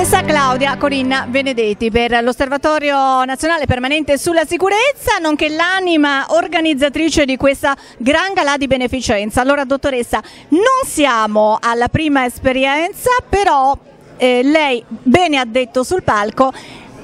Claudia Corinna Benedetti per l'Osservatorio Nazionale Permanente sulla Sicurezza, nonché l'anima organizzatrice di questa gran galà di beneficenza. Allora, dottoressa, non siamo alla prima esperienza, però eh, lei bene ha detto sul palco,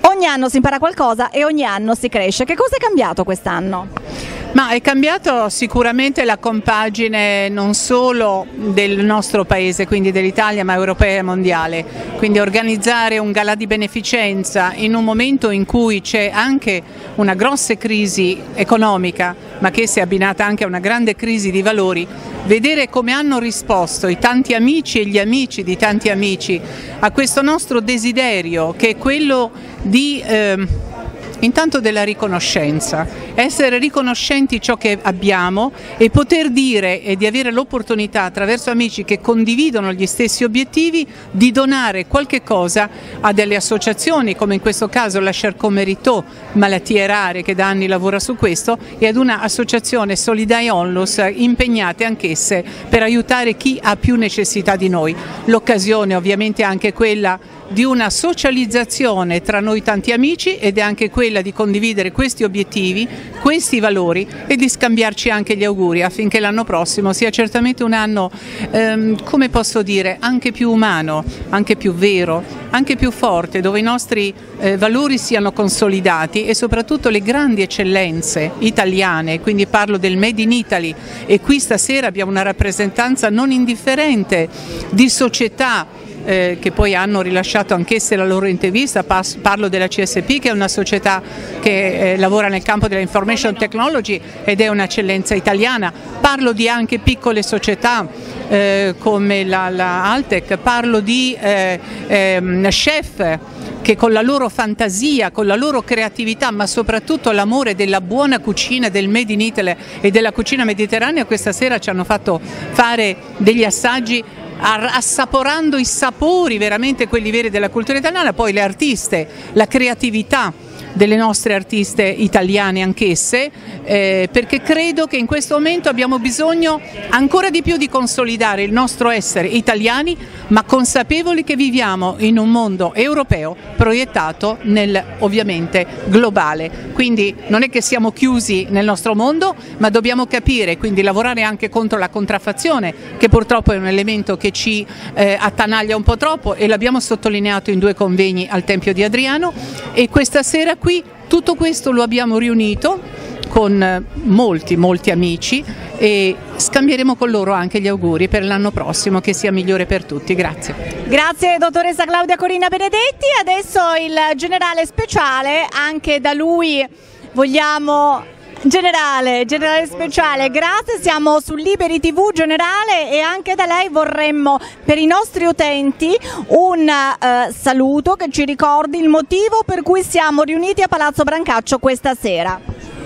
ogni anno si impara qualcosa e ogni anno si cresce. Che cosa è cambiato quest'anno? Ma è cambiato sicuramente la compagine non solo del nostro paese, quindi dell'Italia, ma europea e mondiale. Quindi organizzare un galà di beneficenza in un momento in cui c'è anche una grossa crisi economica, ma che si è abbinata anche a una grande crisi di valori, vedere come hanno risposto i tanti amici e gli amici di tanti amici a questo nostro desiderio che è quello di... Eh, intanto della riconoscenza, essere riconoscenti ciò che abbiamo e poter dire e di avere l'opportunità attraverso amici che condividono gli stessi obiettivi di donare qualche cosa a delle associazioni come in questo caso la Sherco Merito, malattie rare che da anni lavora su questo e ad un'associazione Solidai Onlus impegnate anch'esse per aiutare chi ha più necessità di noi. L'occasione ovviamente è anche quella di una socializzazione tra noi tanti amici ed è anche quella di condividere questi obiettivi, questi valori e di scambiarci anche gli auguri affinché l'anno prossimo sia certamente un anno, ehm, come posso dire, anche più umano, anche più vero, anche più forte, dove i nostri eh, valori siano consolidati e soprattutto le grandi eccellenze italiane, quindi parlo del Made in Italy. E qui stasera abbiamo una rappresentanza non indifferente di società eh, che poi hanno rilasciato anch'esse la loro intervista, parlo della CSP che è una società che eh, lavora nel campo della information technology ed è un'eccellenza italiana, parlo di anche piccole società eh, come la, la, Altec, parlo di eh, ehm, chef che con la loro fantasia, con la loro creatività, ma soprattutto l'amore della buona cucina, del Made in Italy e della cucina mediterranea, questa sera ci hanno fatto fare degli assaggi assaporando i sapori veramente quelli veri della cultura italiana, poi le artiste, la creatività delle nostre artiste italiane anch'esse, eh, perché credo che in questo momento abbiamo bisogno ancora di più di consolidare il nostro essere italiani, ma consapevoli che viviamo in un mondo europeo proiettato nel ovviamente globale. Quindi non è che siamo chiusi nel nostro mondo, ma dobbiamo capire, quindi lavorare anche contro la contraffazione, che purtroppo è un elemento che ci eh, attanaglia un po' troppo e l'abbiamo sottolineato in due convegni al Tempio di Adriano e questa sera qui tutto questo lo abbiamo riunito con molti, molti amici e scambieremo con loro anche gli auguri per l'anno prossimo che sia migliore per tutti. Grazie. Grazie dottoressa Claudia Corina Benedetti. Adesso il generale speciale, anche da lui vogliamo Generale, generale speciale, grazie, siamo su Liberi TV generale e anche da lei vorremmo per i nostri utenti un uh, saluto che ci ricordi il motivo per cui siamo riuniti a Palazzo Brancaccio questa sera.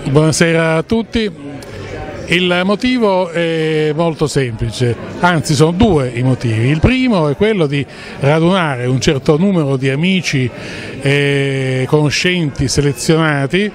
Buonasera a tutti. Il motivo è molto semplice, anzi sono due i motivi. Il primo è quello di radunare un certo numero di amici e conoscenti selezionati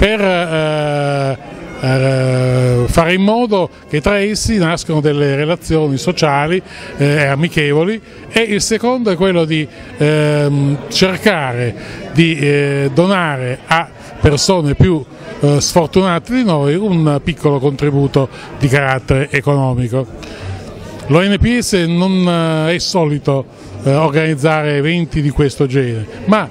per eh, eh, fare in modo che tra essi nascano delle relazioni sociali e eh, amichevoli e il secondo è quello di ehm, cercare di eh, donare a persone più eh, sfortunate di noi un piccolo contributo di carattere economico. L'ONPS non è solito organizzare eventi di questo genere, ma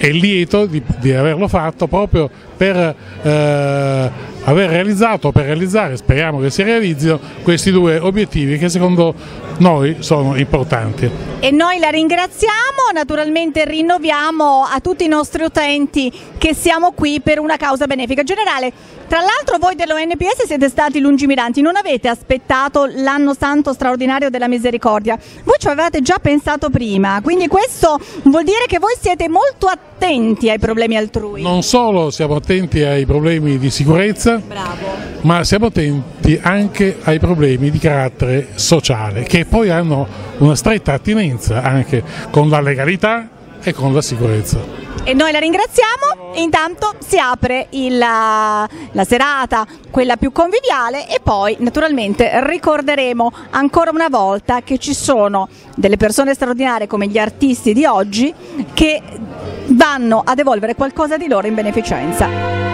è lieto di, di averlo fatto proprio per eh, aver realizzato, per realizzare, speriamo che si realizzino, questi due obiettivi che secondo noi sono importanti. E noi la ringraziamo, naturalmente rinnoviamo a tutti i nostri utenti che siamo qui per una causa benefica. Generale, tra l'altro voi dell'ONPS siete stati lungimiranti, non avete aspettato l'anno santo straordinario della misericordia, voi ci avevate già pensato prima, quindi questo vuol dire che voi siete molto attenti ai problemi altrui. Non solo siamo attenti ai problemi di sicurezza, Bravo. ma siamo attenti anche ai problemi di carattere sociale, che poi hanno una stretta attinenza anche con la legalità e con la sicurezza. E noi la ringraziamo, intanto si apre il, la serata, quella più conviviale e poi naturalmente ricorderemo ancora una volta che ci sono delle persone straordinarie come gli artisti di oggi che vanno ad evolvere qualcosa di loro in beneficenza.